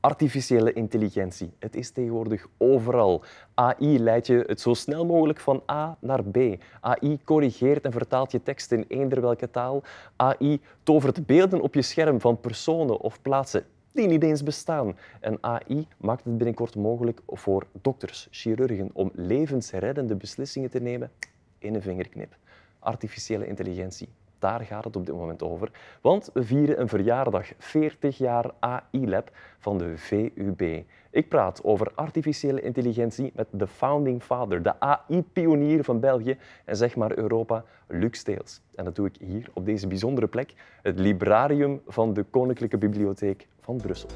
Artificiële intelligentie. Het is tegenwoordig overal. AI leidt je het zo snel mogelijk van A naar B. AI corrigeert en vertaalt je tekst in eender welke taal. AI tovert beelden op je scherm van personen of plaatsen die niet eens bestaan. En AI maakt het binnenkort mogelijk voor dokters, chirurgen om levensreddende beslissingen te nemen in een vingerknip. Artificiële intelligentie. Daar gaat het op dit moment over. Want we vieren een verjaardag, 40 jaar AI-lab van de VUB. Ik praat over artificiële intelligentie met de founding father, de AI-pionier van België en zeg maar Europa, Luc Steels. En dat doe ik hier op deze bijzondere plek, het Librarium van de Koninklijke Bibliotheek van Brussel.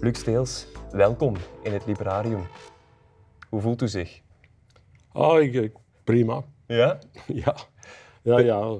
Luc Steels, welkom in het Librarium. Hoe voelt u zich? Ah, ik, prima. Ja? Ja. Ja, ja.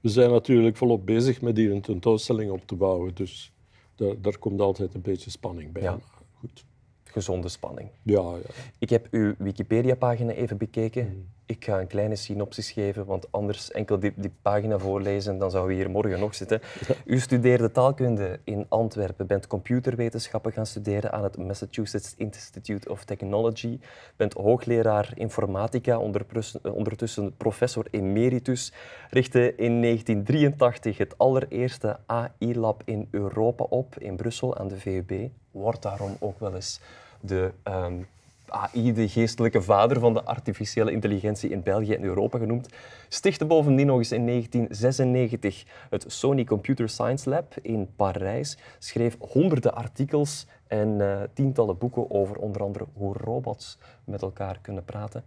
We zijn natuurlijk volop bezig met hier een tentoonstelling op te bouwen, dus daar, daar komt altijd een beetje spanning bij. Ja. Goed. Gezonde spanning. Ja, ja. Ik heb uw Wikipedia-pagina even bekeken. Ik ga een kleine synopsis geven, want anders enkel die, die pagina voorlezen, dan zouden we hier morgen nog zitten. U studeerde taalkunde in Antwerpen, bent computerwetenschappen gaan studeren aan het Massachusetts Institute of Technology, bent hoogleraar informatica, ondertussen, ondertussen professor emeritus, richtte in 1983 het allereerste AI-lab in Europa op, in Brussel aan de VUB. Wordt daarom ook wel eens de ehm, AI, de geestelijke vader van de artificiële intelligentie in België en Europa genoemd, stichtte bovendien nog eens in 1996 het Sony Computer Science Lab in Parijs, schreef honderden artikels en eh, tientallen boeken over onder andere hoe robots met elkaar kunnen praten.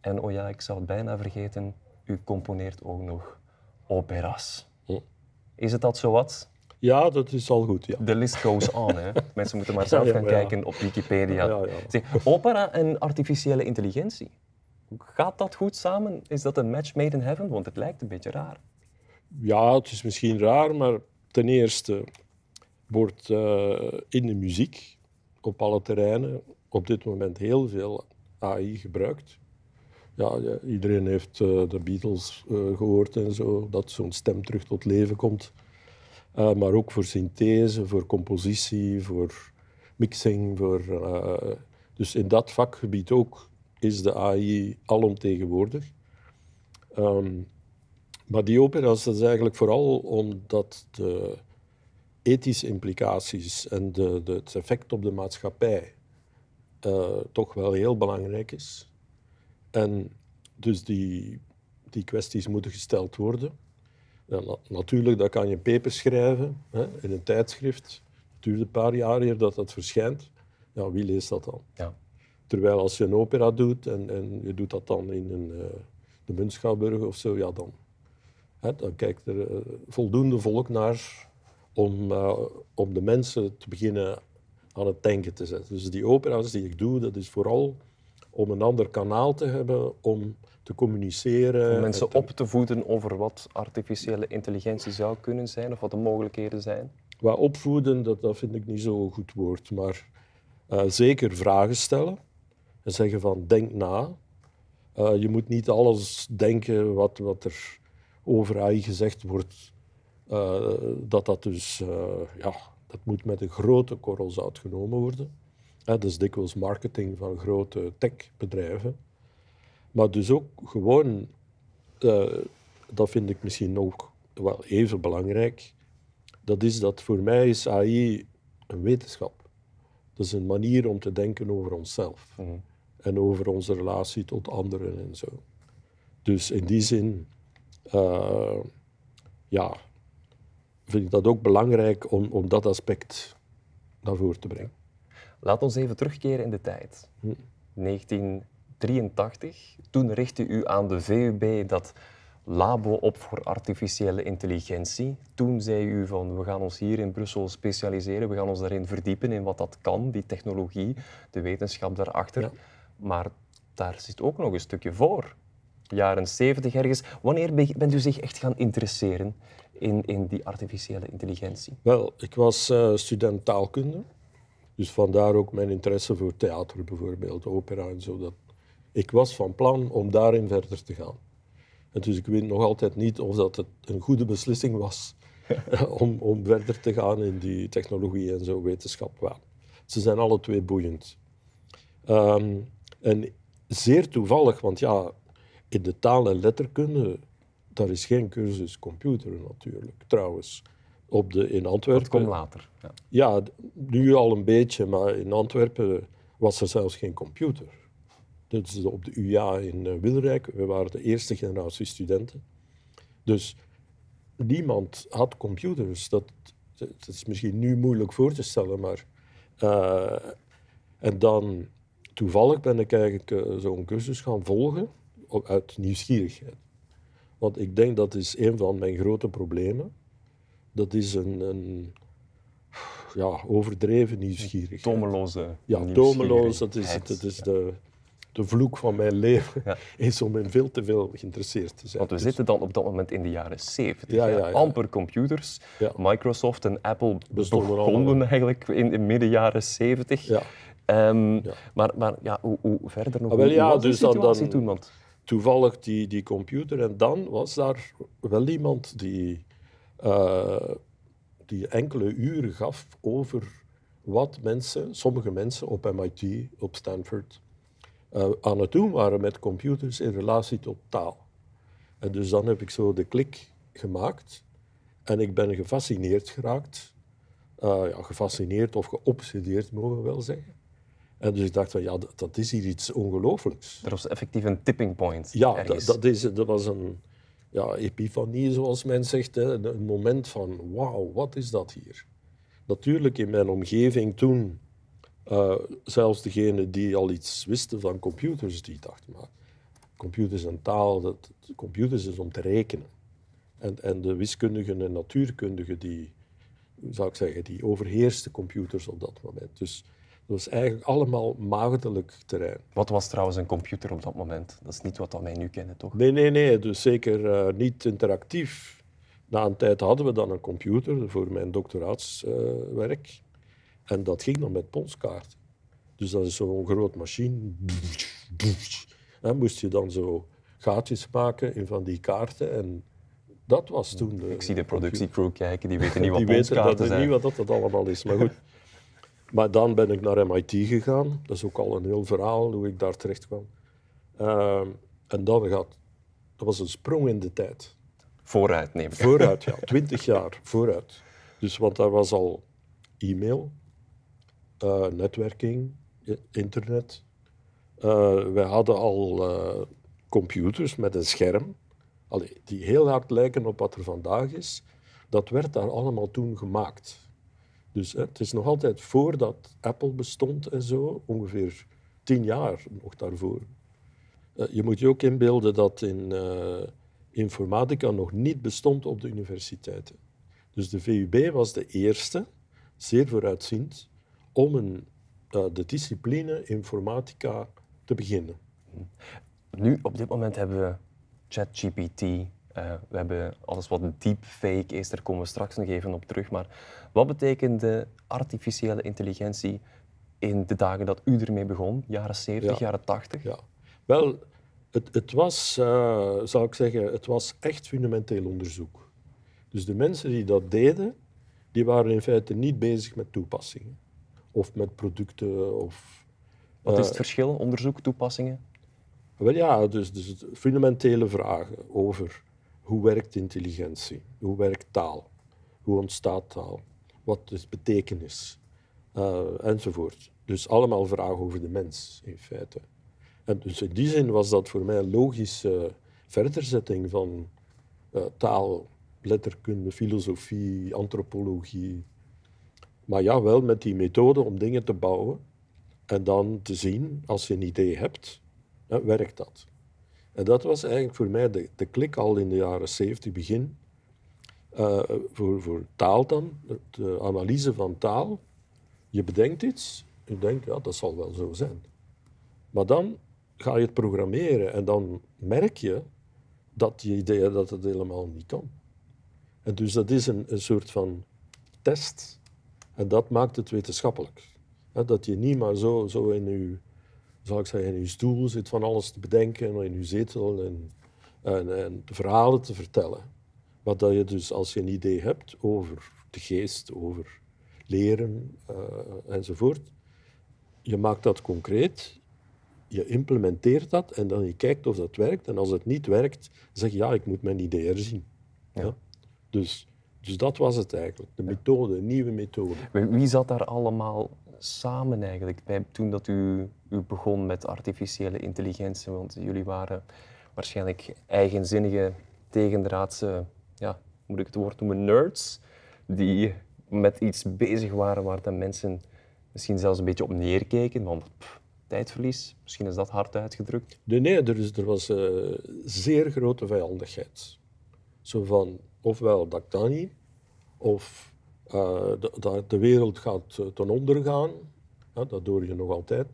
En oh ja, ik zou het bijna vergeten, u componeert ook nog operas. Is het dat zo wat? Ja, dat is al goed. Ja. De list goes on. Hè. Mensen moeten maar zelf gaan ja. kijken op Wikipedia. Zeg, opera en artificiële intelligentie. Gaat dat goed samen? Is dat een match made in heaven? Want het lijkt een beetje raar. ja, het is misschien raar, maar ten eerste wordt eh, in de muziek op alle terreinen op dit moment heel veel AI gebruikt. Ja, ja, iedereen heeft eh, de Beatles eh, gehoord en zo, dat zo'n stem terug tot leven komt. Uh, maar ook voor synthese, voor compositie, voor mixing. Voor, uh, dus in dat vakgebied ook is de AI alomtegenwoordig. Um, maar die opera's, dat is eigenlijk vooral omdat de ethische implicaties en de, de, het effect op de maatschappij uh, toch wel heel belangrijk is. En dus die, die kwesties moeten gesteld worden. Ja, na natuurlijk, dat kan je paper schrijven hè, in een tijdschrift. Het duurt een paar jaar eer dat dat verschijnt. Ja, wie leest dat dan? Ja. Terwijl als je een opera doet en, en je doet dat dan in een, uh, de Muntschouwburg of zo, ja, dan, hè, dan kijkt er uh, voldoende volk naar om, uh, om de mensen te beginnen aan het denken te zetten. Dus die opera's die ik doe, dat is vooral om een ander kanaal te hebben om te communiceren. Om mensen te... op te voeden over wat artificiële intelligentie zou kunnen zijn of wat de mogelijkheden zijn? Wat opvoeden, dat, dat vind ik niet zo'n goed woord. Maar uh, zeker vragen stellen en zeggen van denk na. Uh, je moet niet alles denken wat, wat er over AI gezegd wordt. Uh, dat dat dus, ja, dat moet met een grote korrel zout genomen worden. Dat is dikwijls marketing van grote techbedrijven. Maar dus ook gewoon, uh, dat vind ik misschien ook wel even belangrijk, dat is dat voor mij is AI een wetenschap. Dat is een manier om te denken over onszelf Mhm. en over onze relatie tot anderen en zo. Dus in die zin, uh, ja, vind ik dat ook belangrijk om, om dat aspect naar voren te brengen. Laat ons even terugkeren in de tijd. Hm. 1983, toen richtte u aan de VUB dat labo op voor artificiële intelligentie. Toen zei u van we gaan ons hier in Brussel specialiseren, we gaan ons daarin verdiepen in wat dat kan, die technologie, de wetenschap daarachter. Ja. Maar daar zit ook nog een stukje voor. Jaren 70 ergens. Wanneer bent u zich echt gaan interesseren in, in die artificiële intelligentie? Wel, ik was uh, student taalkunde. Dus vandaar ook mijn interesse voor theater bijvoorbeeld, opera en zo. Dat ik was van plan om daarin verder te gaan. En dus ik weet nog altijd niet of dat het een goede beslissing was om, om verder te gaan in die technologie en zo wetenschap. Wel, ze zijn alle twee boeiend. Ehm, en zeer toevallig, want ja, in de taal- en letterkunde, daar is geen cursus computer natuurlijk, trouwens. Op de, in Antwerpen. Dat komt later. Ja. Nu al een beetje, maar in Antwerpen was er zelfs geen computer. Dus op de UA in eh, Wilrijk, we waren de eerste generatie studenten. Dus niemand had computers. Dat, dat is misschien nu moeilijk voor te stellen, maar... eh, en dan, toevallig ben ik eigenlijk eh, zo'n cursus gaan volgen, uit nieuwsgierigheid. Want ik denk dat is een van mijn grote problemen. Dat is een, een ja, overdreven nieuwsgierigheid. Tomeloze Ja, tomeloos, dat is, het, dat is de, de vloek van mijn leven, Ja. is om in veel te veel geïnteresseerd te zijn. Want we Dus- zitten dan op dat moment in de jaren 70. Ja, ja. Amper computers. Microsoft en Apple Bestonden begonnen eigenlijk in, in midden jaren 70. Ja. Ehm. Maar, maar ja, hoe, hoe verder nog? Ah, wel, ja, dus dan- dan- toen? Want toevallig die, die computer. En dan was daar wel iemand die, eh, die enkele uren gaf over wat mensen, sommige mensen op MIT, op Stanford, eh, aan het doen waren met computers in relatie tot taal. En dus dan heb ik zo de klik gemaakt en ik ben gefascineerd geraakt. Eh, ja, gefascineerd of geobsedeerd, mogen we wel zeggen. En dus ik dacht van, ja, dat, dat is hier iets ongelooflijks. er was effectief een tipping point. Ja, dat, is, dat was een ja, epifanie, zoals men zegt. Hè. Een, moment van, wauw, wat is dat hier? Natuurlijk in mijn omgeving toen, eh, zelfs degenen die al iets wisten van computers, die dachten, maar computers en taal, dat, computers is om te rekenen. En, en de wiskundigen en natuurkundigen, die, zou ik zeggen, die overheersten computers op dat moment. Dus was eigenlijk allemaal maagdelijk terrein. Wat was trouwens een computer op dat moment? Dat is niet wat dat wij nu kennen, toch? Nee, nee, nee. Dus zeker eh, niet interactief. Na een tijd hadden we dan een computer voor mijn doctoraatswerk. en dat ging dan met ponskaarten. Dus dat is zo'n groot machine. En moest je dan zo gaatjes maken in van die kaarten. En dat was toen de Ik zie de productiecrew kijken, die weten niet wat Die weten dat niet wat dat allemaal is, maar goed. Maar dan ben ik naar MIT gegaan. Dat is ook al een heel verhaal hoe ik daar terecht kwam. Ehm, en dan gaat... Dat was een sprong in de tijd. Vooruit nemen. Vooruit, ja. Twintig jaar vooruit. Dus, want daar was al e-mail, eh, netwerking, internet. Eh wij hadden al eh, computers met een scherm, die heel hard lijken op wat er vandaag is. Dat werd daar allemaal toen gemaakt. Dus het is nog altijd voordat Apple bestond en zo, ongeveer tien jaar nog daarvoor. Eh, je moet je ook inbeelden dat in eh, informatica nog niet bestond op de universiteiten. Dus de VUB was de eerste, zeer vooruitziend, om een, eh, de discipline informatica te beginnen. Nu, op dit moment hebben we ChatGPT. Eh, we hebben alles wat deepfake is, daar komen we straks nog even op terug. Maar wat betekent de artificiële intelligentie in de dagen dat u ermee begon? Jaren 70, Ja. jaren 80? Ja. Wel, het, het was, eh, zou ik zeggen, het was echt fundamenteel onderzoek. Dus de mensen die dat deden, die waren in feite niet bezig met toepassingen. Of met producten, of... Wat is eh, het verschil? Onderzoek, toepassingen? Wel ja, dus, dus fundamentele vragen over hoe werkt intelligentie, hoe werkt taal, hoe ontstaat taal, wat is betekenis, eh, enzovoort. Dus allemaal vragen over de mens in feite. En dus in die zin was dat voor mij een logische verderzetting van eh, taal, letterkunde, filosofie, antropologie. Maar ja, wel met die methode om dingen te bouwen en dan te zien, als je een idee hebt, werkt dat. En dat was eigenlijk voor mij de, de klik al in de jaren 70 begin. Eh, voor, voor taal dan, de analyse van taal. Je bedenkt iets, je denkt, ja, dat zal wel zo zijn. Maar dan ga je het programmeren en dan merk je dat je idee dat het helemaal niet kan. En dus dat is een, een soort van test. En dat maakt het wetenschappelijk. Dat je niet maar zo, zo in je, zou ik zeggen, in je stoel zit van alles te bedenken en in je zetel en en, en verhalen te vertellen. Wat dat je dus als je een idee hebt over de geest, over leren uh, enzovoort, je maakt dat concreet, je implementeert dat en dan je kijkt of dat werkt. En als het niet werkt, zeg je ja, ik moet mijn idee herzien. Ja. Dus, dus dat was het eigenlijk, de methode, een nieuwe methode. Wie zat daar allemaal samen eigenlijk bij, toen dat u, u begon met artificiële intelligentie? Want jullie waren waarschijnlijk eigenzinnige, tegendraadse, ja, moet ik het woord noemen, nerds, die met iets bezig waren waar de mensen misschien zelfs een beetje op neerkeken. Want tijdverlies, misschien is dat hard uitgedrukt. Nee, er, er was uh, zeer grote vijandigheid. Zo van, ofwel dat kan niet, of uh, de, de, wereld gaat uh, ten onder gaan. Dat hoor je nog altijd.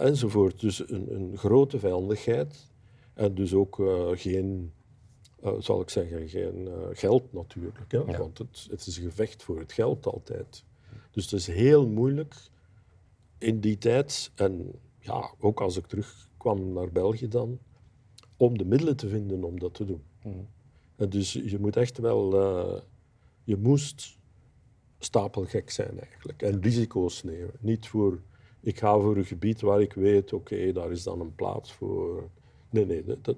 enzovoort. Dus een, een, grote vijandigheid. En dus ook geen, zal ik zeggen, geen geld natuurlijk. Hè? Want het, het is een gevecht voor het geld altijd. Dus het is heel moeilijk in die tijd, en ja, ook als ik terugkwam naar België dan, om de middelen te vinden om dat te doen. Mm. En dus je moet echt wel, uh, je moest stapelgek zijn eigenlijk en risico's nemen. Niet voor, ik ga voor een gebied waar ik weet, oké, daar is dan een plaats voor. Nee, nee, dat,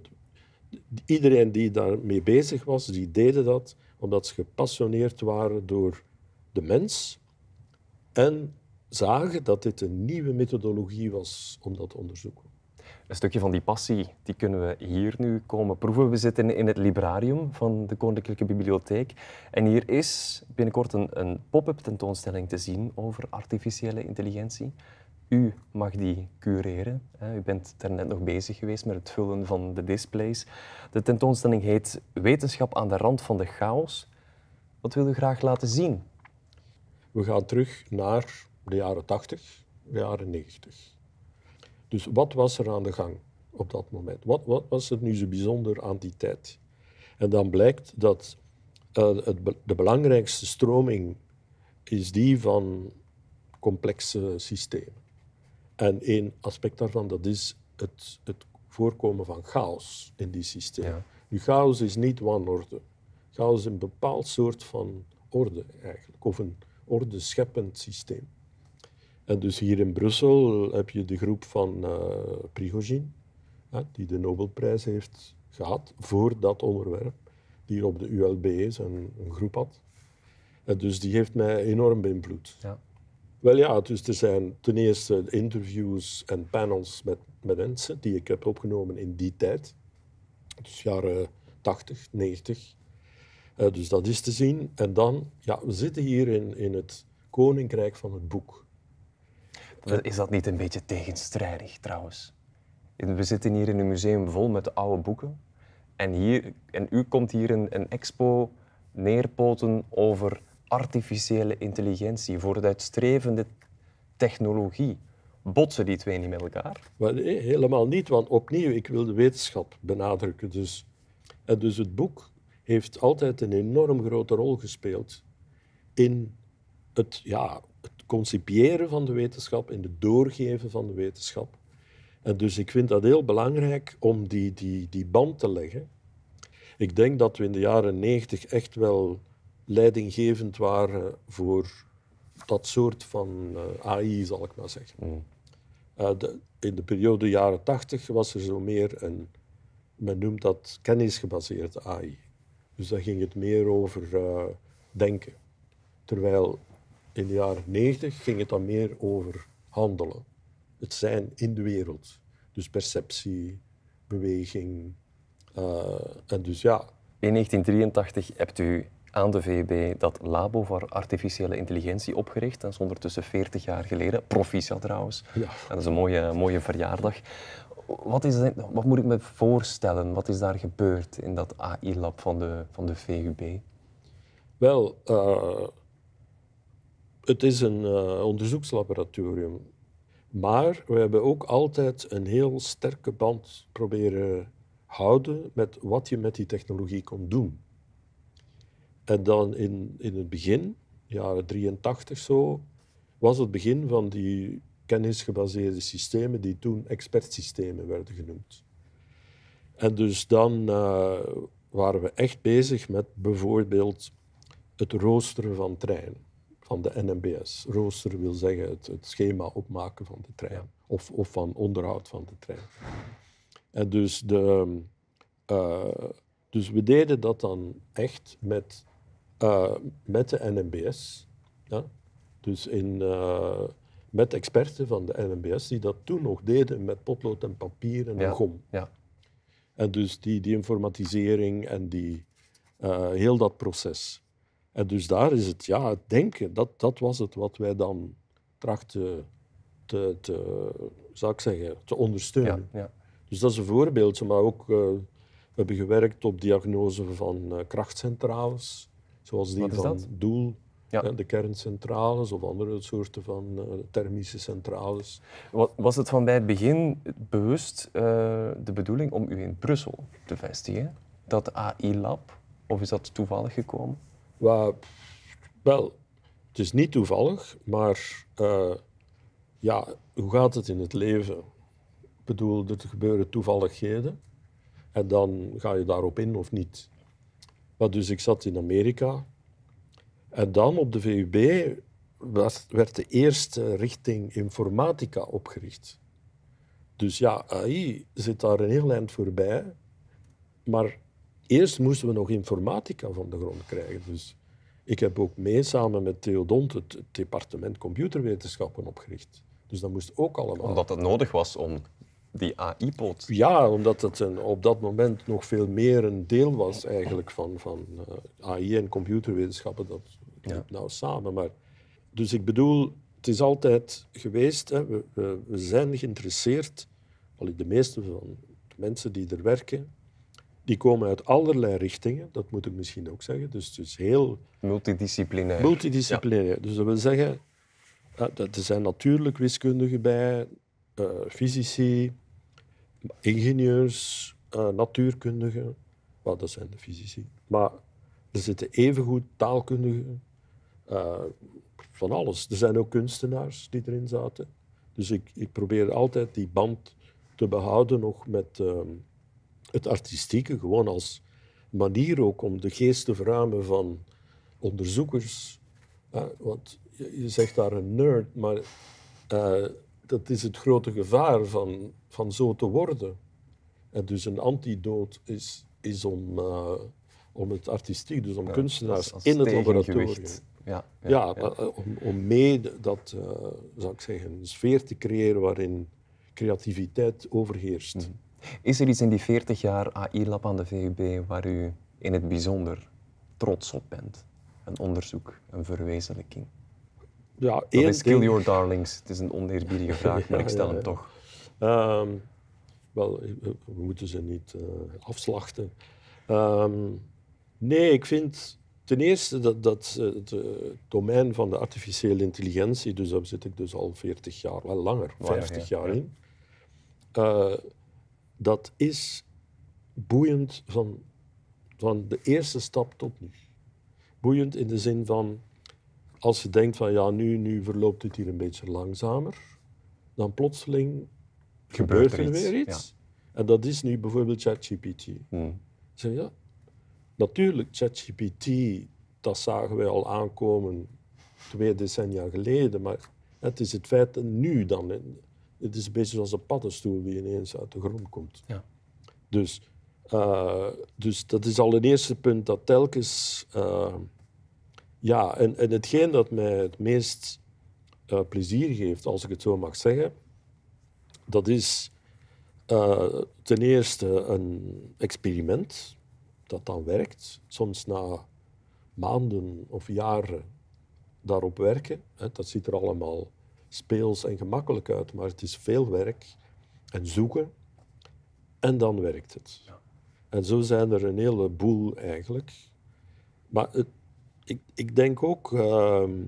iedereen die daarmee bezig was, die deden dat omdat ze gepassioneerd waren door de mens en zagen dat dit een nieuwe methodologie was om dat te onderzoeken. Een stukje van die passie die kunnen we hier nu komen proeven. We zitten in het librarium van de Koninklijke Bibliotheek. En hier is binnenkort een, een pop-up tentoonstelling te zien over artificiële intelligentie. U mag die cureren. U bent daarnet nog bezig geweest met het vullen van de displays. De tentoonstelling heet Wetenschap aan de rand van de chaos. Wat wil u graag laten zien? We gaan terug naar de jaren 80, de jaren 90. Dus wat was er aan de gang op dat moment? Wat, wat was er nu zo bijzonder aan die tijd? En dan blijkt dat uh, het, de belangrijkste stroming is die van complexe systemen. En één aspect daarvan dat is het, het voorkomen van chaos in die systemen. Ja. Nu, chaos is niet wanorde. Chaos is een bepaald soort van orde eigenlijk, of een orde scheppend systeem. En dus hier in Brussel heb je de groep van uh, Prigozhin, die de Nobelprijs heeft gehad voor dat onderwerp, die hier op de ULB is en een groep had. En dus die heeft mij enorm beïnvloed. Ja. Wel ja, dus er zijn ten eerste interviews en panels met, met mensen die ik heb opgenomen in die tijd. Dus jaren 80, 90. Uh, dus dat is te zien. En dan, ja, we zitten hier in, in het koninkrijk van het boek. Is dat niet een beetje tegenstrijdig trouwens? We zitten hier in een museum vol met oude boeken. En, hier, en u komt hier een, een expo neerpoten over artificiële intelligentie, vooruitstrevende technologie. Botsen die twee niet met elkaar? nee, helemaal niet, want opnieuw, ik wil de wetenschap benadrukken. Dus, en dus het boek heeft altijd een enorm grote rol gespeeld in het, ja, het concipiëren van de wetenschap, in het doorgeven van de wetenschap. En dus ik vind dat heel belangrijk om die, die, die band te leggen. Ik denk dat we in de jaren negentig echt wel leidinggevend waren voor dat soort van uh, AI, zal ik maar zeggen. Mm. Uh, de, in de periode jaren tachtig was er zo meer een, men noemt dat kennisgebaseerde AI. Dus dan ging het meer over uh, denken. Terwijl in de jaren 90 ging het dan meer over handelen. Het zijn in de wereld. Dus perceptie, beweging. Uh, en dus ja. In 1983 hebt u aan de VUB dat Labo voor Artificiële Intelligentie opgericht. Dat is ondertussen 40 jaar geleden. Proficiat trouwens. Ja. Dat is een mooie, mooie verjaardag. Wat, is wat moet ik me voorstellen? Wat is daar gebeurd in dat AI-lab van de, van de VUB? Wel, uh, het is een uh, onderzoekslaboratorium. Maar we hebben ook altijd een heel sterke band proberen houden met wat je met die technologie kon doen. En dan in, in het begin, jaren 83 zo, was het begin van die kennisgebaseerde systemen die toen expertsystemen werden genoemd. En dus dan uh, waren we echt bezig met bijvoorbeeld het roosteren van treinen, van de NMBS. Roosteren wil zeggen het, het schema opmaken van de trein, of, of van onderhoud van de trein. En dus, de, uh, dus we deden dat dan echt met, uh, met de NMBS. Ja? Dus in, uh, met experten van de NMBS die dat toen nog deden met potlood en papier en ja. gom. Ja. En dus die, die informatisering en die, heel dat proces. En dus daar is het, ja, het denken, dat, dat was het wat wij dan trachten te, te, zou ik zeggen, te ondersteunen. Ja, ja. Dus dat is een voorbeeld. Maar ook, uh, we hebben gewerkt op diagnose van uh, krachtcentrales, zoals die van dat? Doel, Ja. de kerncentrales of andere soorten van thermische centrales. Was het van bij het begin bewust de bedoeling om u in Brussel te vestigen? Dat AI-lab? Of is dat toevallig gekomen? Well, wel, het is niet toevallig, maar uh, ja, hoe gaat het in het leven? Ik bedoel, er gebeuren toevalligheden en dan ga je daarop in of niet. Maar dus ik zat in Amerika en dan op de VUB werd de eerste richting informatica opgericht. Dus ja, AI zit daar een heel eind voorbij, maar eerst moesten we nog informatica van de grond krijgen. Dus ik heb ook mee samen met Theodont het, het departement computerwetenschappen opgericht. Dus dat moest ook allemaal. Omdat het nodig was om die AI-poot. Ja, omdat het een, op dat moment nog veel meer een deel was eigenlijk van, van uh, AI en computerwetenschappen. Dat liep Ja. nou samen. Maar, dus ik bedoel, het is altijd geweest, hè, we, we, we zijn geïnteresseerd, de meeste van de mensen die er werken, die komen uit allerlei richtingen, dat moet ik misschien ook zeggen. Dus het is heel Multidisciplinair. multidisciplinair. Dus dat wil zeggen, er zijn natuurlijk wiskundigen bij, eh, fysici, ingenieurs, eh, natuurkundigen. Well, dat zijn de fysici. Maar er zitten evengoed taalkundigen, eh, van alles. Er zijn ook kunstenaars die erin zaten. Dus ik, ik probeer altijd die band te behouden nog met ehm, het artistieke, gewoon als manier ook om de geest te verruimen van onderzoekers. Eh, want je, je zegt daar een nerd, maar eh, dat is het grote gevaar van, van zo te worden. En dus een antidoot is, is om, eh, om het artistiek, dus om Ja, kunstenaars als- als in het laboratorium. Ja, ja, om, om mee dat, zou ik zeggen, een sfeer te creëren waarin creativiteit overheerst. Mhm. Is er iets in die 40 jaar AI-lab aan de VUB waar u in het bijzonder trots op bent? Een onderzoek, een verwezenlijking? Ja, Dat één is kill your darlings. Het is een oneerbiedige vraag, maar ik stel ja, hem ja. toch. Ehm, wel, we, we moeten ze niet eh, afslachten. Ehm, nee, ik vind ten eerste dat, dat eh, het eh, domein van de artificiële intelligentie, dus daar zit ik dus al 40 jaar, wel langer, Langer, 50 ja. jaar Ja. in, eh, dat is boeiend van, van de eerste stap tot nu. Boeiend in de zin van, als je denkt van ja, nu, nu verloopt het hier een beetje langzamer, dan plotseling gebeurt er, er iets, weer iets. En dat is nu bijvoorbeeld ChatGPT. Hm. Zeg ja, natuurlijk, ChatGPT, dat zagen wij al aankomen twee decennia geleden, maar het is het feit dat nu dan, het is een beetje zoals een paddenstoel die ineens uit de grond komt. Ja. Dus, eh, dus dat is al een eerste punt dat telkens, eh, ja, en, en hetgeen dat mij het meest eh, plezier geeft, als ik het zo mag zeggen, dat is ten eerste een experiment dat dan werkt, soms na maanden of jaren daarop werken. Hè, dat ziet er allemaal speels en gemakkelijk uit, maar het is veel werk en zoeken en dan werkt het. En zo zijn er een heleboel eigenlijk. Maar het, ik, ik denk ook, ehm,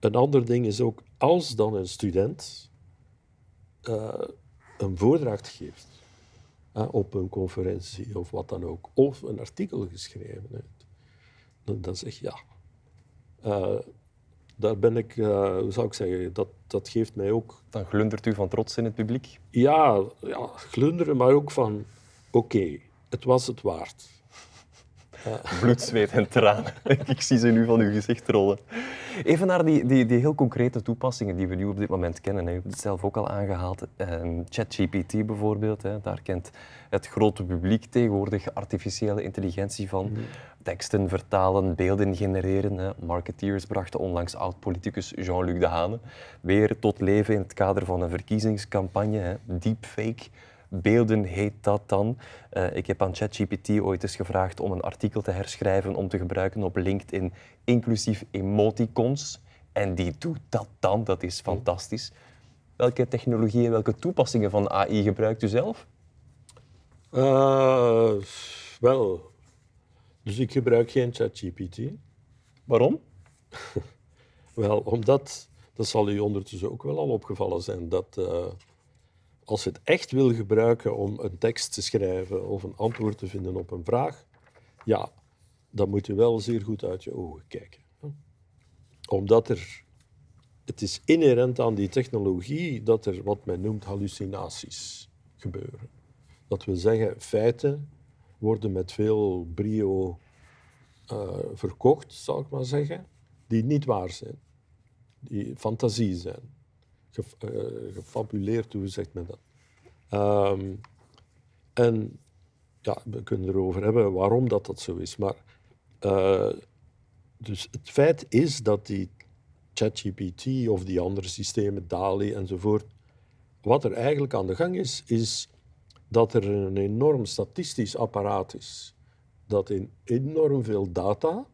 een ander ding is ook, als dan een student eh, een voordracht geeft op een conferentie of wat dan ook, of een artikel geschreven heeft, dan, dan zeg je ja. Eh, daar ben ik, eh, hoe zou ik zeggen, dat, dat geeft mij ook Dan glundert u van trots in het publiek. ja, ja, glunderen, maar ook van oké, het was het waard. Bloed, zweet en tranen. Ik zie ze nu van uw gezicht rollen. Even naar die, die, die heel concrete toepassingen die we nu op dit moment kennen. U hebt het zelf ook al aangehaald. Ehm, ChatGPT bijvoorbeeld, daar kent het grote publiek tegenwoordig artificiële intelligentie van. Teksten vertalen, beelden genereren. Hè. Marketeers brachten onlangs oud-politicus Jean-Luc Dehane weer tot leven in het kader van een verkiezingscampagne. Hè. Deepfake. Beelden heet dat dan. Eh, ik heb aan ChatGPT ooit eens gevraagd om een artikel te herschrijven om te gebruiken op LinkedIn, inclusief emoticons. En die doet dat dan. Dat is fantastisch. Welke technologieën, welke toepassingen van AI gebruikt u zelf? Eh, wel, dus ik gebruik geen ChatGPT. Waarom? Wel, omdat, dat zal u ondertussen ook wel al opgevallen zijn, dat eh, als je het echt wil gebruiken om een tekst te schrijven of een antwoord te vinden op een vraag, ja, dan moet je wel zeer goed uit je ogen kijken. Omdat er, het is inherent aan die technologie dat er wat men noemt hallucinaties gebeuren. Dat wil zeggen, feiten worden met veel brio eh, verkocht, zal ik maar zeggen, die niet waar zijn die fantasie zijn. Gef, eh, gefabuleerd, hoe zegt men dat? Ehm, en ja, we kunnen erover hebben waarom dat, dat zo is. Maar eh, dus het feit is dat die ChatGPT of die andere systemen, DALI enzovoort, wat er eigenlijk aan de gang is, is dat er een enorm statistisch apparaat is dat in enorm veel data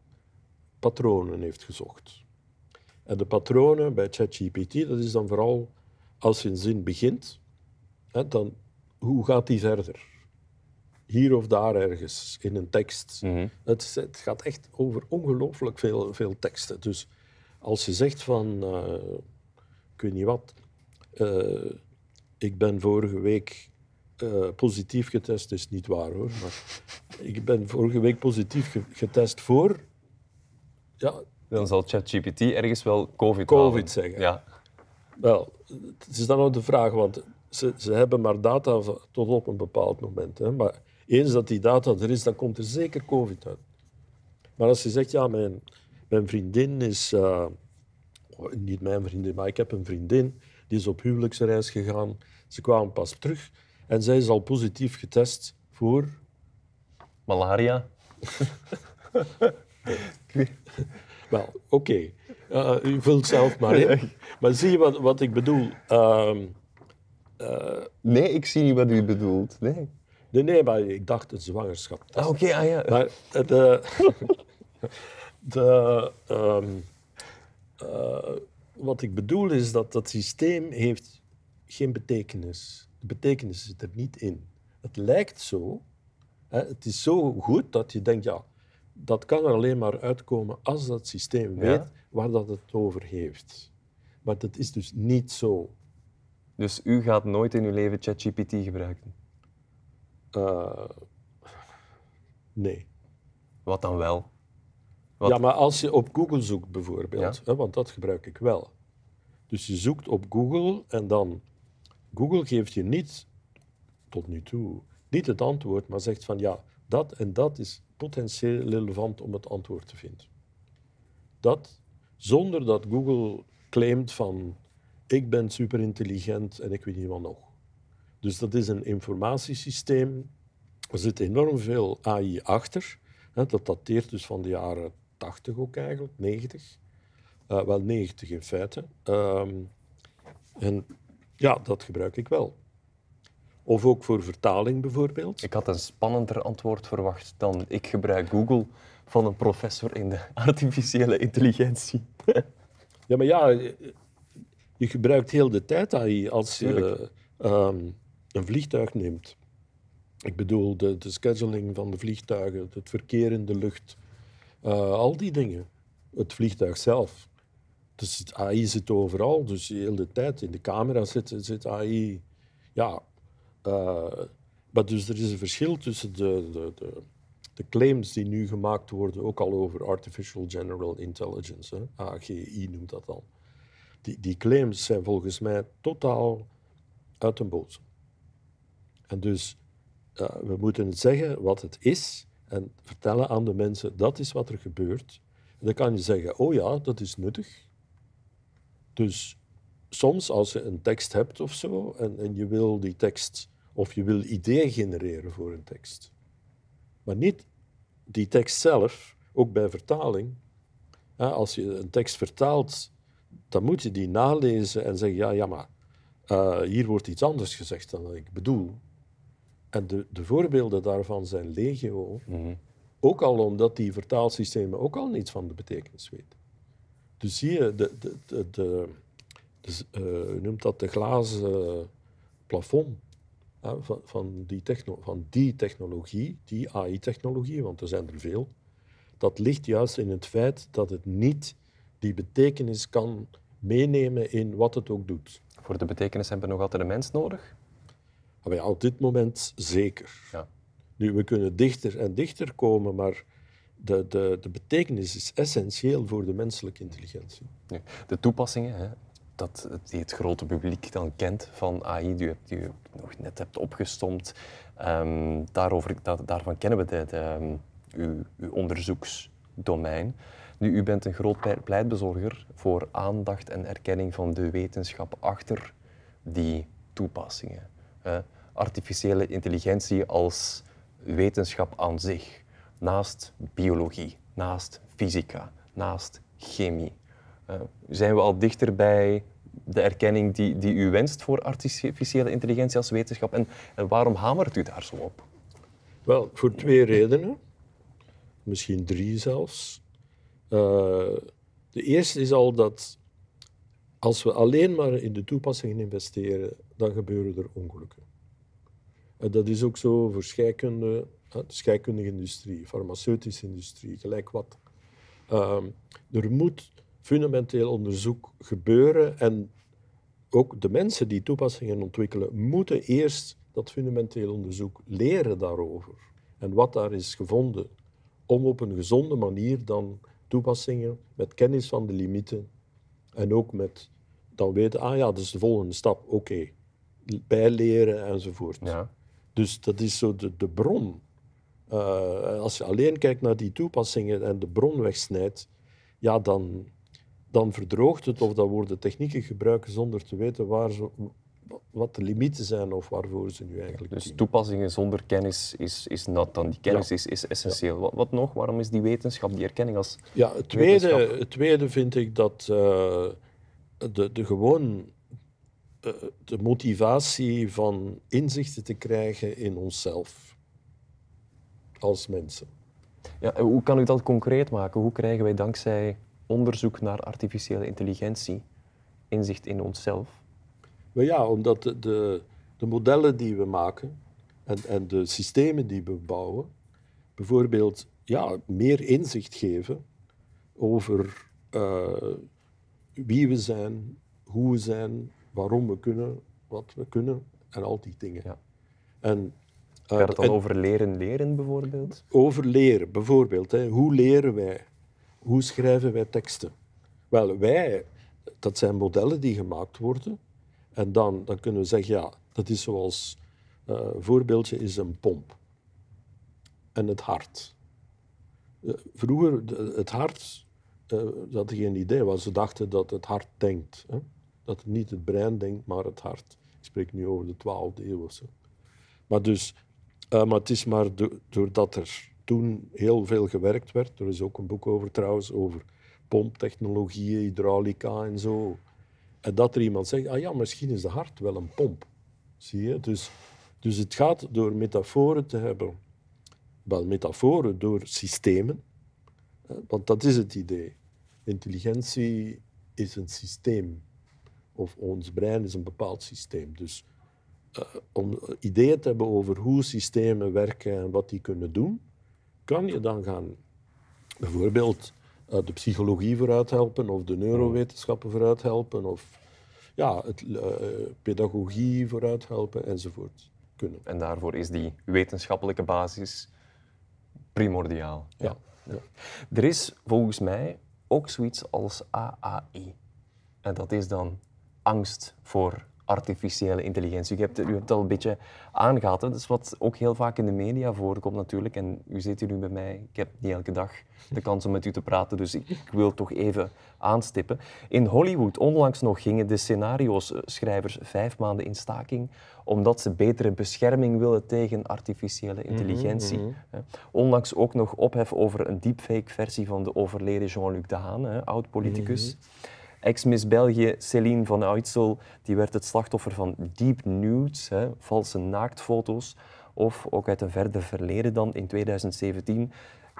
patronen heeft gezocht. En de patronen bij ChatGPT, dat is dan vooral als je een zin begint, hè, dan hoe gaat die verder? Hier of daar ergens in een tekst. het, is- het gaat echt over ongelooflijk veel, veel teksten. Dus als je zegt van, eh, ik weet niet wat, eh, ik ben vorige week eh, positief getest, is niet waar hoor, maar ik ben vorige week positief ge- getest voor, ja, Dan zal ChatGPT ergens wel COVID Covid halen. zeggen. Ja. Wel, het is dan ook de vraag, want ze, ze hebben maar data tot op een bepaald moment. Hè. Maar eens dat die data er is, dan komt er zeker COVID uit. Maar als je zegt, ja, mijn, mijn vriendin is... eh, oh, niet mijn vriendin, maar ik heb een vriendin, die is op huwelijksreis gegaan. Ze kwamen pas terug en zij is al positief getest voor... Malaria. Wel, oké. Eh, u vult zelf maar in. Maar zie je wat, wat ik bedoel? Ehm, Nee, ik zie niet wat u bedoelt. Nee. nee, nee, maar ik dacht een zwangerschap. Ah, oké, ah ja. Maar de, de, ehm, eh, wat ik bedoel is dat dat systeem heeft geen betekenis. Betekenis zit er niet in. Het lijkt zo. Hè, het is zo goed dat je denkt, ja, dat kan er alleen maar uitkomen als dat systeem Ja. weet waar dat het over heeft. Maar dat is dus niet zo. Dus u gaat nooit in uw leven ChatGPT gebruiken? Eh, nee. Wat dan wel? Wat- Ja, maar als je op Google zoekt bijvoorbeeld, Ja. hè, want dat gebruik ik wel. Dus je zoekt op Google en dan... Google geeft je niet, tot nu toe, niet het antwoord, maar zegt van ja, dat en dat is potentieel relevant om het antwoord te vinden. Dat zonder dat Google claimt van ik ben superintelligent en ik weet niet wat nog. Dus dat is een informatiesysteem. Er zit enorm veel AI achter. Dat dateert dus van de jaren 80 ook eigenlijk, 90. Eh, wel 90 in feite. Ehm, en ja, dat gebruik ik wel. Of ook voor vertaling bijvoorbeeld. Ik had een spannender antwoord verwacht dan ik gebruik Google van een professor in de artificiële intelligentie. Ja, maar ja, je, gebruikt heel de tijd AI als je ehm, een vliegtuig neemt. Ik bedoel, de, de scheduling van de vliegtuigen, het verkeer in de lucht, eh, al die dingen. Het vliegtuig zelf. Dus AI zit overal, dus de tijd. In de camera zit, zit AI. Ja, eh, maar dus er is een verschil tussen de, de, de, de claims die nu gemaakt worden, ook al over Artificial General Intelligence, hè, AGI noemt dat dan. Die, die claims zijn volgens mij totaal uit den boze. En dus uh, we moeten zeggen wat het is en vertellen aan de mensen dat is wat er gebeurt. En dan kan je zeggen, oh ja, dat is nuttig. Dus soms als je een tekst hebt of zo en, en je wil die tekst of je wil ideeën genereren voor een tekst, maar niet die tekst zelf, ook bij vertaling. als je een tekst vertaalt, dan moet je die nalezen en zeggen, ja, ja maar uh, hier wordt iets anders gezegd dan ik bedoel. En de, de voorbeelden daarvan zijn legio. Mhm. Ook al omdat die vertaalsystemen ook al niets van de betekenis weten. Dus zie je, de, de, de, de, uh, noemt dat de glazen plafond van, van, die techno, van die technologie, die AI-technologie, want er zijn er veel, dat ligt juist in het feit dat het niet die betekenis kan meenemen in wat het ook doet. Voor de betekenis hebben we nog altijd een mens nodig? Maar ja, op dit moment zeker. Ja. Nu, we kunnen dichter en dichter komen, maar de, de, de betekenis is essentieel voor de menselijke intelligentie. De toepassingen, hè, dat, die het grote publiek dan kent van AI, die die u nog net hebt opgestomd, um, daarover, daarvan kennen we de, ehm, uw, uw onderzoeksdomein. Nu, u bent een groot pleitbezorger voor aandacht en erkenning van de wetenschap achter die toepassingen. artificiële intelligentie als wetenschap aan zich, naast biologie, naast fysica, naast chemie. zijn we al dichter bij de erkenning die, die u wenst voor artificiële intelligentie als wetenschap? En, en waarom hamert u daar zo op? Wel, voor twee redenen. Misschien drie zelfs. Uh, de eerste is al dat als we alleen maar in de toepassingen investeren, dan gebeuren er ongelukken. En dat is ook zo voor scheikunde, de scheikundige industrie, farmaceutische industrie, gelijk wat. Uh, er moet fundamenteel onderzoek gebeuren en ook de mensen die toepassingen ontwikkelen, moeten eerst dat fundamenteel onderzoek leren daarover en wat daar is gevonden, om op een gezonde manier dan toepassingen met kennis van de limieten en ook met dan weten, ah ja, dat is de volgende stap, oké, bijleren enzovoort. Ja. Dus dat is zo de, de bron. Uh, als je alleen kijkt naar die toepassingen en de bron wegsnijdt, ja, dan, dan verdroogt het of dan worden technieken gebruikt zonder te weten waar ze, wat de limieten zijn of waarvoor ze nu eigenlijk Dus toepassingen zonder kennis is, is nat dan. Die kennis is, is essentieel. Wat, wat, nog? Waarom is die wetenschap, die erkenning als Ja, het tweede, het tweede vind ik dat uh, de, de gewoon uh, de motivatie van inzichten te krijgen in onszelf als mensen. Ja, hoe kan u dat concreet maken? Hoe krijgen wij dankzij onderzoek naar artificiële intelligentie inzicht in onszelf? Maar ja, omdat de, de, de modellen die we maken en, en de systemen die we bouwen, bijvoorbeeld ja, meer inzicht geven over uh, wie we zijn, hoe we zijn, waarom we kunnen, wat we kunnen en al die dingen. Ja. En, Gaat het dan over leren leren bijvoorbeeld? Over leren bijvoorbeeld. Hè. Hoe leren wij? Hoe schrijven wij teksten? Wel, wij, dat zijn modellen die gemaakt worden en dan, dan kunnen we zeggen, ja, dat is zoals, uh, een voorbeeldje is een pomp. En het hart. Uh, vroeger, het hart, uh, hadden geen idee, want ze dachten dat het hart denkt. Hè? Dat niet het brein denkt, maar het hart. Ik spreek nu over de 12e eeuw of zo. Maar, dus, maar het is maar doordat er toen heel veel gewerkt werd, er is ook een boek over trouwens, over pomptechnologieën, hydraulica en zo. En dat er iemand zegt, ah ja, misschien is de hart wel een pomp. Zie je? Dus, dus het gaat door metaforen te hebben. Wel, metaforen door systemen. Want dat is het idee. Intelligentie is een systeem. Of ons brein is een bepaald systeem. Dus om ideeën te hebben over hoe systemen werken en wat die kunnen doen, kan je dan gaan bijvoorbeeld uh, de psychologie vooruit helpen of de neurowetenschappen vooruit helpen of ja, het, uh, pedagogie vooruit helpen enzovoort kunnen. En daarvoor is die wetenschappelijke basis primordiaal. Ja. ja. Er is volgens mij ook zoiets als AAI. En dat is dan angst voor artificiële intelligentie. U hebt, u hebt het al een beetje aangehaald. hè. Dat is wat ook heel vaak in de media voorkomt natuurlijk. En u zit hier nu bij mij. Ik heb niet elke dag de kans om met u te praten, dus ik, ik wil het toch even aanstippen. In Hollywood, onlangs nog, gingen de scenario-schrijvers vijf maanden in staking omdat ze betere bescherming willen tegen artificiële intelligentie. hè. Onlangs ook nog ophef over een deepfake-versie van de overleden Jean-Luc Dehaene, oud-politicus. Ex-Miss België Céline van Uitsel die werd het slachtoffer van deep nudes, hè, valse naaktfoto's. Of ook uit een verder verleden dan, in 2017.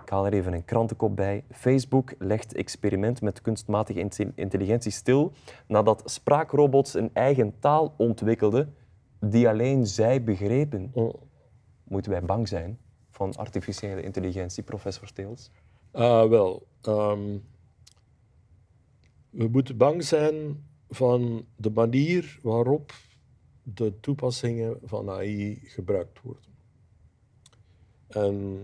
Ik haal er even een krantenkop bij. Facebook legt experiment met kunstmatige intelligentie stil nadat spraakrobots een eigen taal ontwikkelden die alleen zij begrepen. Oh. Moeten wij bang zijn van artificiële intelligentie, professor Steels? Ah, wel, ehm, we moeten bang zijn van de manier waarop de toepassingen van AI gebruikt worden. En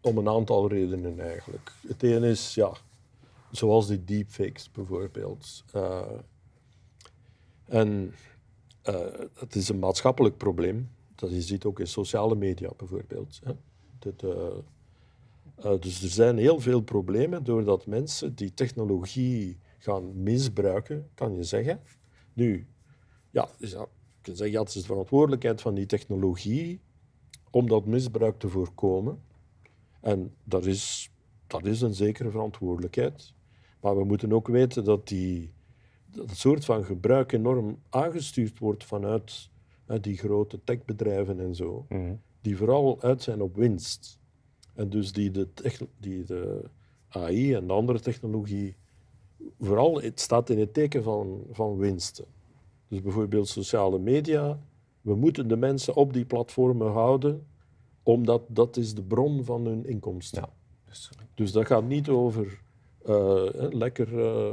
om een aantal redenen eigenlijk. Het ene is, ja, zoals die deepfakes bijvoorbeeld. Eh, en eh, het is een maatschappelijk probleem. Dat je ziet ook in sociale media bijvoorbeeld. Hè. Eh, eh, dus er zijn heel veel problemen doordat mensen die technologie gaan misbruiken, kan je zeggen. Nu, ja, dus ja, je kunt zeggen, ja, het is de verantwoordelijkheid van die technologie om dat misbruik te voorkomen. En dat is, dat is een zekere verantwoordelijkheid. Maar we moeten ook weten dat die, dat soort van gebruik enorm aangestuurd wordt vanuit hè, die grote techbedrijven en zo, die vooral uit zijn op winst. En dus die de, die de AI en de andere technologie, vooral het staat in het teken van, van winsten. Dus bijvoorbeeld sociale media, we moeten de mensen op die platformen houden, omdat dat is de bron van hun inkomsten. Ja. Dus, Dus dat gaat niet over eh, hè, lekker eh,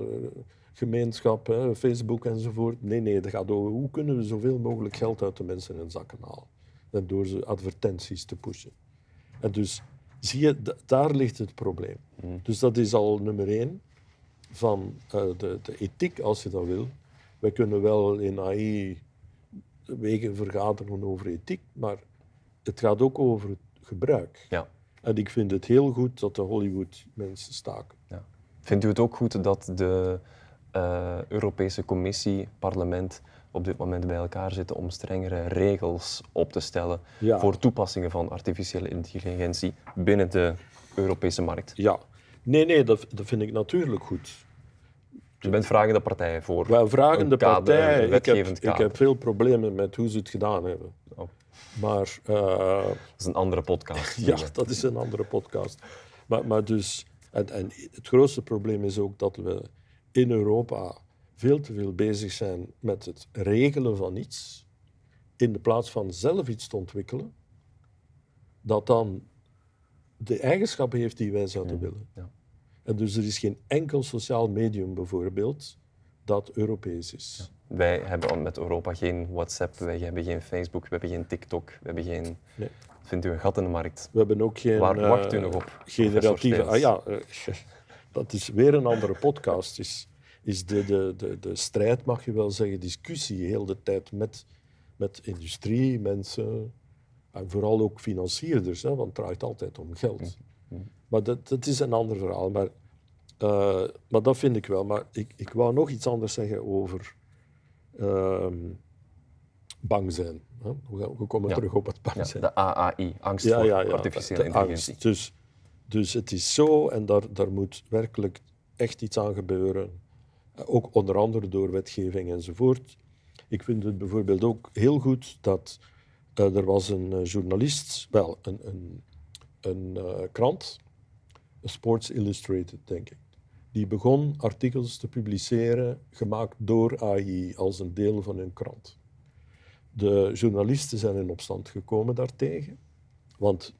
gemeenschap, hè, Facebook enzovoort. Nee, nee, dat gaat over hoe kunnen we zoveel mogelijk geld uit de mensen in zakken halen. En door ze advertenties te pushen. En dus zie je, da- daar ligt het probleem. Dus dat is al nummer één van eh, de, de ethiek, als je dat wil. Wij kunnen wel in AI wegen vergaderen over ethiek, maar het gaat ook over het gebruik. ja. En ik vind het heel goed dat de Hollywood-mensen staken. Ja. Vindt u het ook goed dat de eh, Europese Commissie, parlement op dit moment bij elkaar zitten om strengere regels op te stellen Ja. voor toepassingen van artificiële intelligentie binnen de Europese markt? Ja. Nee, nee, dat, dat vind ik natuurlijk goed. Dus u bent vragende partij voor Wij vragen een de kader, partij. Ik heb, ik heb veel problemen met hoe ze het gedaan hebben. Oh, Maar eh, dat is een andere podcast. ja, dat is een andere podcast. Maar, maar dus, en, en het grootste probleem is ook dat we in Europa veel te veel bezig zijn met het regelen van iets, in de plaats van zelf iets te ontwikkelen, dat dan de eigenschappen heeft die wij zouden willen. ja. En dus er is geen enkel sociaal medium bijvoorbeeld dat Europees is. Wij hebben met Europa geen WhatsApp, wij hebben geen Facebook, we hebben geen TikTok, we hebben geen... Nee. Vindt u een gat in de markt? We hebben ook geen. Waar wacht u eh, nog op, Generatieve. Ah ja, eh, dat is weer een andere podcast. Is, is de, de, de, de strijd, mag je wel zeggen, discussie heel de tijd met, met industrie, mensen. En vooral ook financierders, hè, want het draait altijd om geld. Maar dat, dat is een ander verhaal. Maar, eh, maar dat vind ik wel. Maar ik, ik wou nog iets anders zeggen over ehm, bang zijn. Hè. We, komen Ja. terug op het bang Ja, zijn. de AAI, angst voor artificiële intelligentie. angst. Dus, dus het is zo en daar, daar moet werkelijk echt iets aan gebeuren. Eh, Ook onder andere door wetgeving enzovoort. Ik vind het bijvoorbeeld ook heel goed dat eh, er was een eh, journalist, wel een, een, een eh, krant, Sports Illustrated denk ik, die begon artikels te publiceren gemaakt door AI als een deel van hun krant. De journalisten zijn in opstand gekomen daartegen. Want,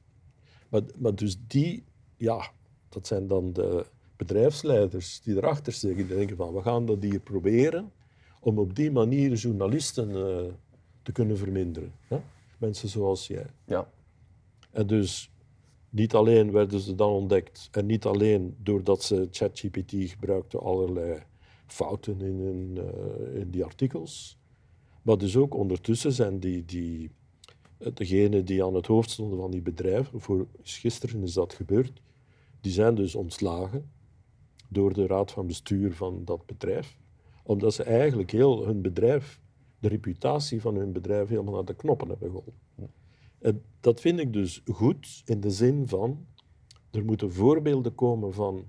maar, maar dus die, ja, dat zijn dan de bedrijfsleiders die erachter zitten. Die denken van, we gaan dat hier proberen om op die manier journalisten te kunnen verminderen. Hè? Mensen zoals jij. Ja. En dus niet alleen werden ze dan ontdekt, en niet alleen doordat ze ChatGPT gebruikten allerlei fouten in, hun, eh, in die artikels, Maar dus ook ondertussen zijn die, die, eh, degenen die aan het hoofd stonden van die bedrijven, voor gisteren is dat gebeurd, die zijn dus ontslagen door de raad van bestuur van dat bedrijf. Omdat ze eigenlijk heel hun bedrijf, de reputatie van hun bedrijf, helemaal naar de knoppen hebben geholpen. En dat vind ik dus goed in de zin van, er moeten voorbeelden komen van...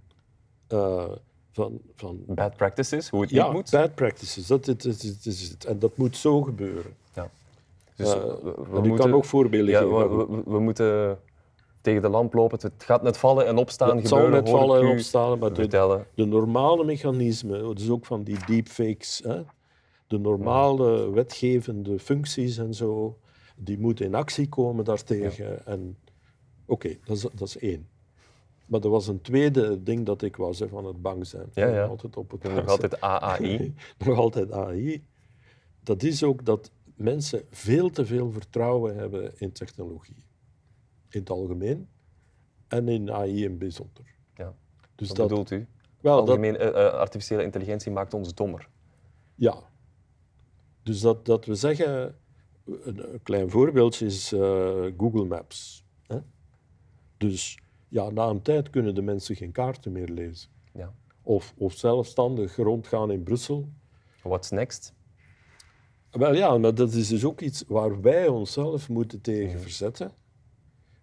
eh, van, van Bad practices, hoe het ja, niet moet. bad practices. Dat, is- dat, het. En dat moet zo gebeuren. Dus Eh, we, we moeten, kan ook voorbeelden ja, geven. we, we, we moeten tegen de lamp lopen. Het gaat net vallen en opstaan Het zal gebeuren. net hoor ik vallen en opstaan, maar de, de normale mechanismen, dus ook van die deepfakes, hè, de normale wetgevende functies en zo, die moeten in actie komen daartegen. En Oké, dat, is, dat is één. Maar er was een tweede ding dat ik was, hè, van het bang zijn. Ja, ja. Altijd op het Nog altijd AAI. nog altijd AI. Dat is ook dat mensen veel te veel vertrouwen hebben in technologie. In het algemeen en in AI in het bijzonder. Ja. Dus Wat dat, bedoelt u? wel, dat, Algemeen, eh, eh, artificiële intelligentie maakt ons dommer. ja. Dus dat, dat we zeggen, een, een klein voorbeeldje is eh, Google Maps. Hè? Dus ja, na een tijd kunnen de mensen geen kaarten meer lezen. Ja. Of, of zelfstandig rondgaan in Brussel. What's next? Wel ja, maar dat is dus ook iets waar wij onszelf moeten tegen verzetten.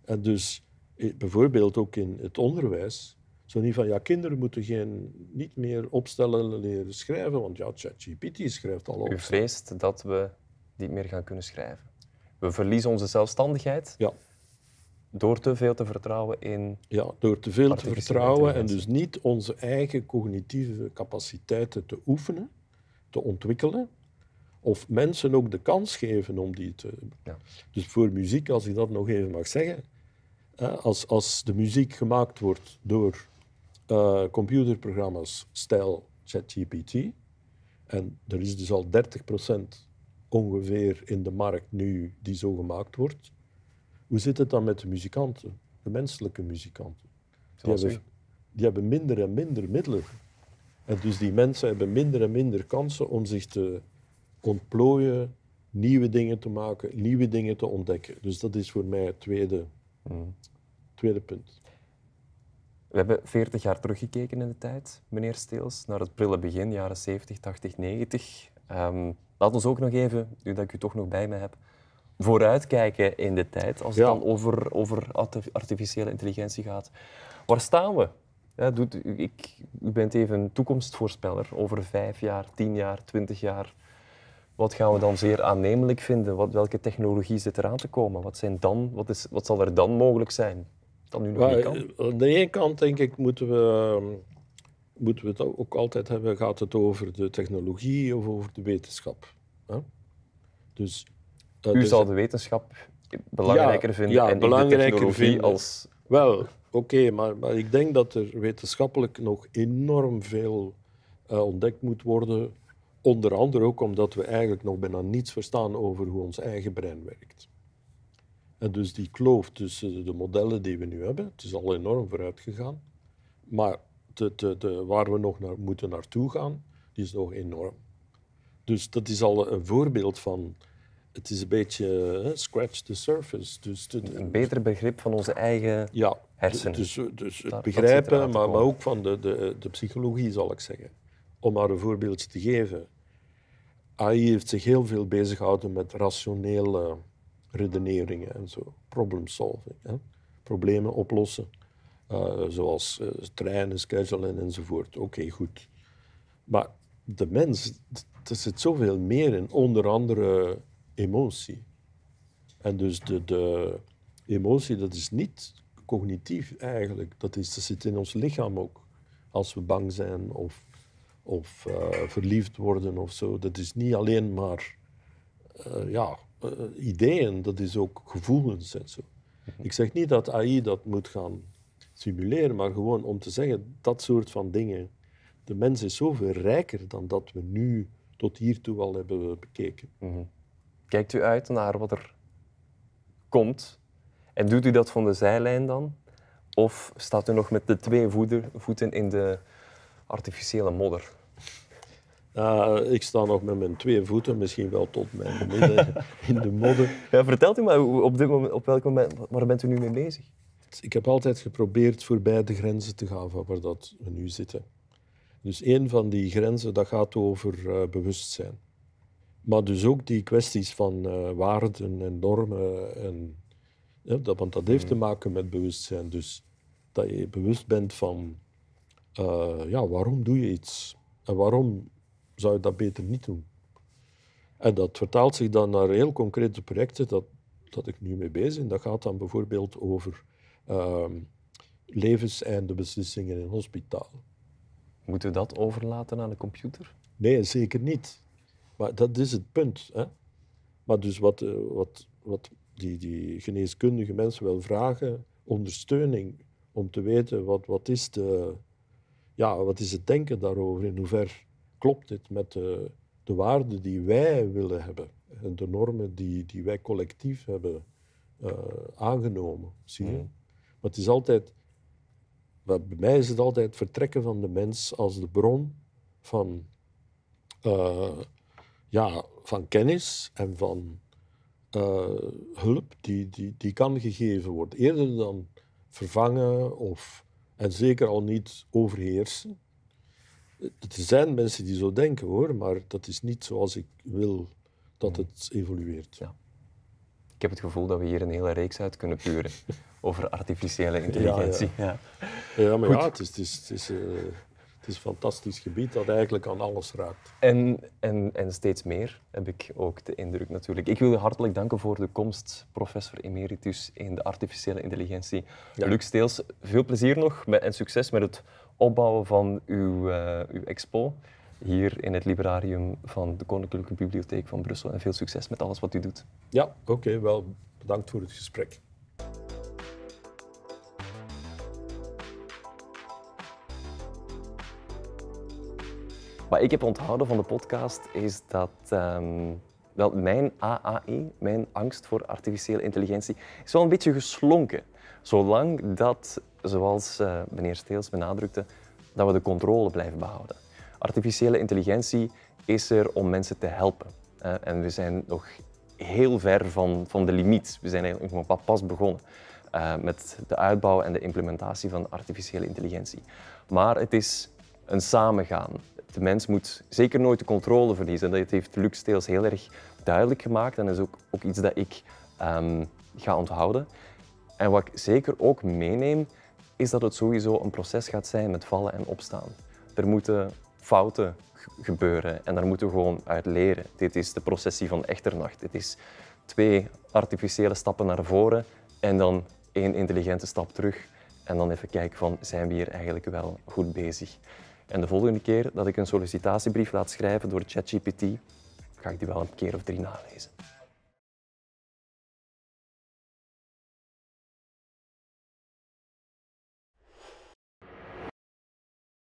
En dus eh, bijvoorbeeld ook in het onderwijs. Zo niet van, ja, kinderen moeten geen, niet meer opstellen leren schrijven, want ja, ChatGPT schrijft al op. U vreest dat we niet meer gaan kunnen schrijven. We verliezen onze zelfstandigheid Ja, door te veel te vertrouwen in... ja, door te veel te vertrouwen en dus niet onze eigen cognitieve capaciteiten te oefenen, te ontwikkelen, of mensen ook de kans geven om die te... Ja. Dus voor muziek, als ik dat nog even mag zeggen, als, als de muziek gemaakt wordt door eh, computerprogramma's stijl ChatGPT, en er is dus al 30% ongeveer in de markt nu die zo gemaakt wordt, hoe zit het dan met de muzikanten, de menselijke muzikanten? Die hebben, die hebben minder en minder middelen. En dus die mensen hebben minder en minder kansen om zich te ontplooien, nieuwe dingen te maken, nieuwe dingen te ontdekken. Dus dat is voor mij het tweede, Mm. tweede punt. We hebben 40 jaar teruggekeken in de tijd, meneer Steels, naar het prille begin, jaren 70, 80, 90. Ehm, laat ons ook nog even, nu dat ik u toch nog bij me heb, vooruitkijken in de tijd, als het Ja. dan over, over arti- artificiële intelligentie gaat. Waar staan we? Ja, doet, u, ik, u bent even toekomstvoorspeller over vijf jaar, tien jaar, twintig jaar. Wat gaan we dan zeer aannemelijk vinden? Wat, welke technologie zit eraan te komen? Wat, zijn dan, wat, is, wat zal er dan mogelijk zijn? Dat nu nog Maar, niet kan? eh, aan de ene kant denk ik moeten we, ehm, moeten we het ook altijd hebben, gaat het over de technologie of over de wetenschap. Hè? Dus, eh, U dus- zal de wetenschap belangrijker Ja, vinden ja, en ik de belangrijker technologie vinden. als... Wel, oké, maar, maar ik denk dat er wetenschappelijk nog enorm veel eh, ontdekt moet worden. Onder andere ook omdat we eigenlijk nog bijna niets verstaan over hoe ons eigen brein werkt. En dus die kloof tussen de modellen die we nu hebben, het is al enorm vooruit gegaan, maar de, de, de, waar we nog naar moeten naartoe gaan, die is nog enorm. Dus dat is al een voorbeeld van, het is een beetje scratch the surface. Dus de- Een beter begrip van onze eigen... ja, hersenen. Dus, dus het dat begrijpen, maar, ook van de, de, de psychologie, zal ik zeggen. Om maar een voorbeeldje te geven. AI heeft zich heel veel bezig gehouden met rationele redeneringen en zo. Problem solving. Hè? Problemen oplossen. Eh, zoals eh, treinen, schedulen enzovoort. Oké, goed. Maar de mens, er zit zoveel meer in, onder andere emotie. En dus de, de emotie, dat is niet cognitief eigenlijk. Dat, is, zit in ons lichaam ook. Als we bang zijn of, of eh, verliefd worden of zo. Dat is niet alleen maar ja, eh, ideeën, dat is ook gevoelens en zo. Ik zeg niet dat AI dat moet gaan simuleren, maar gewoon om te zeggen dat soort van dingen. De mens is zoveel rijker dan dat we nu tot hiertoe al hebben bekeken. Mhm. Kijkt u uit naar wat er komt en doet u dat van de zijlijn dan? Of staat u nog met de twee voeten in de artificiële modder? Uh, ik sta nog met mijn twee voeten, misschien wel tot mijn midden in de modder. Ja, vertelt u maar, op, dit moment, op welk moment, waar bent u nu mee bezig? Ik heb altijd geprobeerd voorbij de grenzen te gaan van waar dat we nu zitten. Dus een van die grenzen dat gaat over uh, bewustzijn. Maar dus ook die kwesties van uh, waarden en normen. En, ja, dat, want dat heeft te mm. maken met bewustzijn. Dus dat je bewust bent van ja, waarom doe je iets? En waarom zou je dat beter niet doen? En dat vertaalt zich dan naar heel concrete projecten dat, dat ik nu mee bezig ben. Dat gaat dan bijvoorbeeld over uh, levenseindebeslissingen in hospitalen. Moeten we dat overlaten aan de computer? Nee, zeker niet. Maar dat is het punt. Hè? Maar dus wat, eh, wat, wat die, die geneeskundige mensen wel vragen, ondersteuning om te weten wat, wat, is de, ja, wat is het denken daarover, in hoeverre klopt dit met de, de waarden die wij willen hebben en de normen die, die wij collectief hebben uh, aangenomen. Zie je? Mm. Maar het is altijd, bij mij is het altijd vertrekken van de mens als de bron van, uh, ja, van kennis en van uh, hulp die, die, die kan gegeven worden. Eerder dan vervangen of, en zeker al niet overheersen. Er zijn mensen die zo denken hoor, maar dat is niet zoals ik wil dat het evolueert. Ja. Ik heb het gevoel dat we hier een hele reeks uit kunnen puren over artificiële intelligentie. Ja, ja. ja maar ja, het is, het is, het is, uh, het is een fantastisch gebied dat eigenlijk aan alles raakt. En, en, en steeds meer heb ik ook de indruk natuurlijk. Ik wil je hartelijk danken voor de komst, professor emeritus in de artificiële intelligentie. Ja. Luc Steels, veel plezier nog en succes met het opbouwen van uw, uh, uw expo hier in het Librarium van de Koninklijke Bibliotheek van Brussel. En veel succes met alles wat u doet. Ja, oké, wel bedankt voor het gesprek. Wat ik heb onthouden van de podcast is dat um, wel, mijn AAI, mijn angst voor artificiële intelligentie, is wel een beetje geslonken. Zolang dat, zoals uh, meneer Steels benadrukte, dat we de controle blijven behouden. Artificiële intelligentie is er om mensen te helpen. Uh, en we zijn nog heel ver van, van de limiet. We zijn eigenlijk nog pas begonnen uh, met de uitbouw en de implementatie van artificiële intelligentie. Maar het is een samengaan de mens moet zeker nooit de controle verliezen. Dat heeft Luc Steels heel erg duidelijk gemaakt en dat is ook, ook iets dat ik um, ga onthouden. En wat ik zeker ook meeneem, is dat het sowieso een proces gaat zijn met vallen en opstaan. Er moeten fouten gebeuren en daar moeten we gewoon uit leren. Dit is de processie van echternacht. Het is twee artificiële stappen naar voren en dan één intelligente stap terug. En dan even kijken van, zijn we hier eigenlijk wel goed bezig? En de volgende keer dat ik een sollicitatiebrief laat schrijven door ChatGPT, ga ik die wel een keer of drie nalezen.